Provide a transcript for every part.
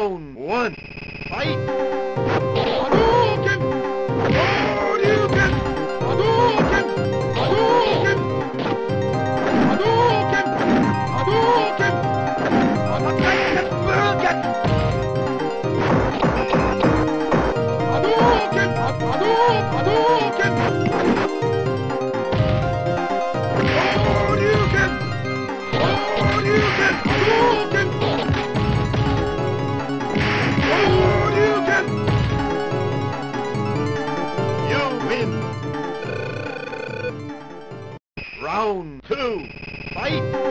Round one. Fight! Round two. Fight.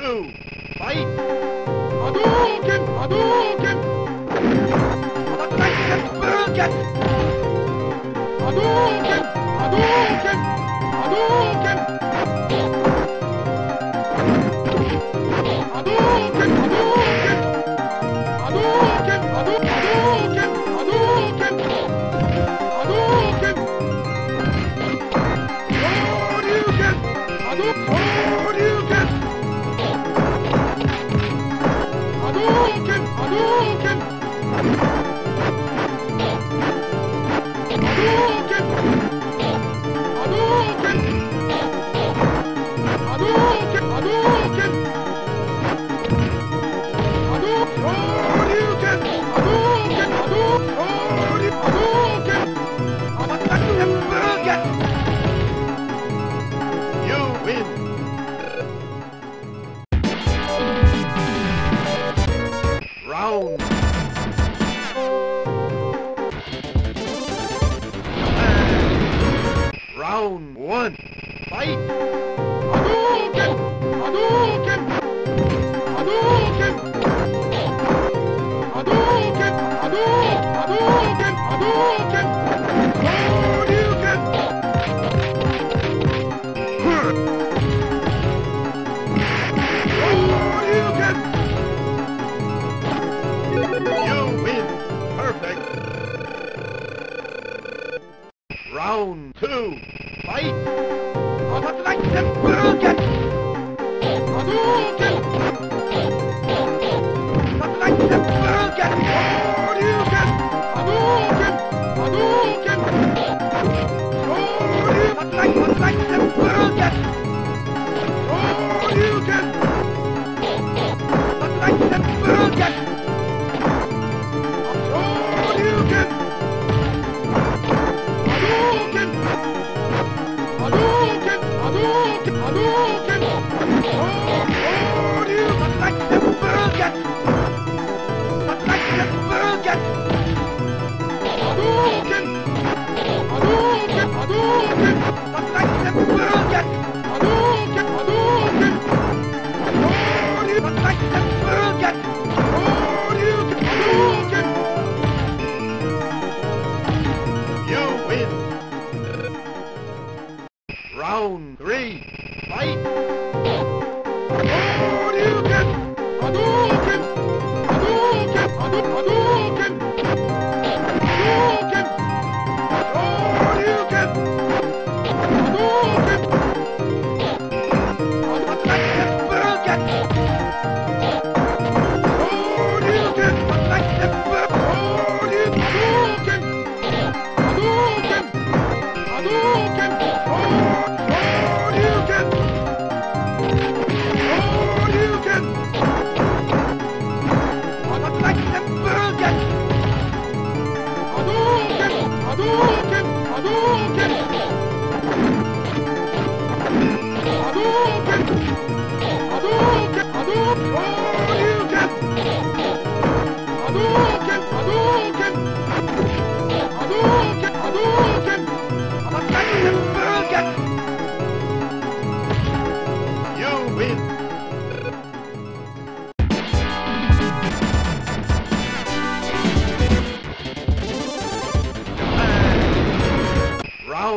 two, fight! Hadouken! Hadouken! Hadouken! Hadouken! Hadouken! Hadouken! Hadouken! Hadouken! Hadouken! down. Round one. Fight. Hadouken! Hadouken! Hadouken!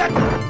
Get!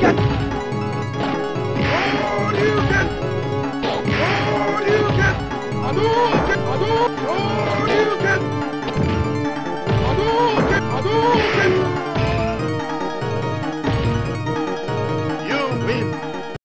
Get